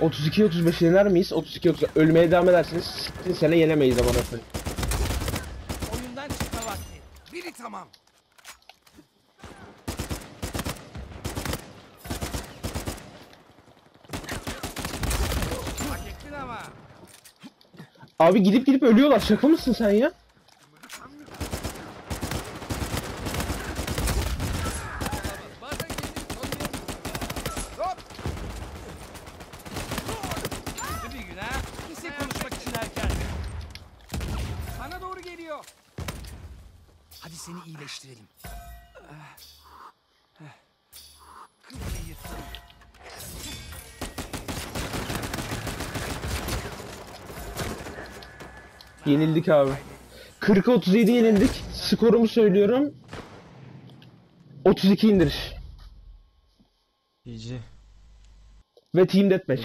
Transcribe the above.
32-35 yener miyiz? 32-30 ölmeye devam ederseniz siktin sene yenemeyiz ama nasıl? Oyundan çıkma vakti. Biri tamam. Abi gidip gidip ölüyorlar şaka mısın sen ya? Sana doğru geliyor. Hadi seni iyileştirelim. Kıvrı yırttım. Yenildik abi. 40'a 37 yenildik. Skorumu söylüyorum. 32 indiriş. GG. Ve Team Deathmatch.